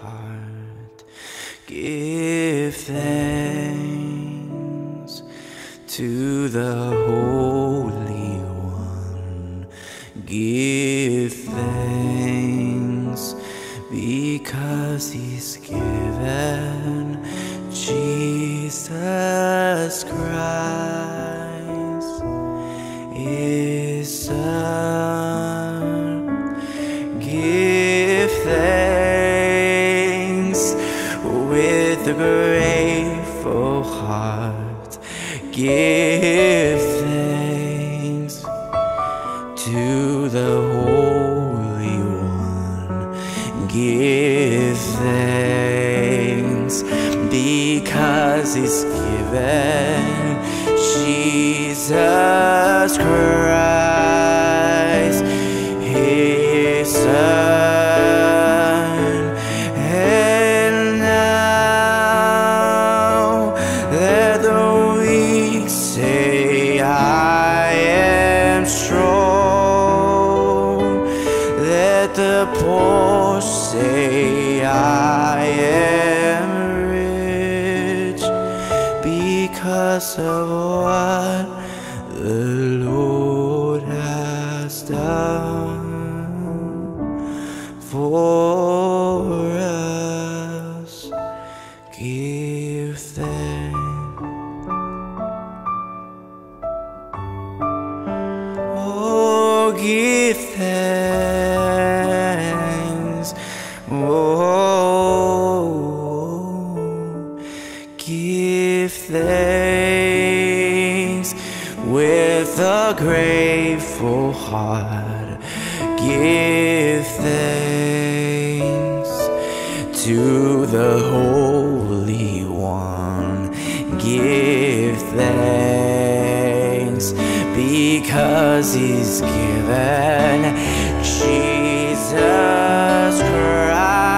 heart, give thanks to the Holy One. Give thanks because He's given Jesus Christ, His Son. Give thanks a grateful heart. Give thanks to the Holy One. Give thanks because He's given Jesus Christ, for us. Give thanks. Oh, give thanks. Oh, give thanks with a grateful heart. Give thanks to the Holy One. Give thanks because He's given Jesus Christ,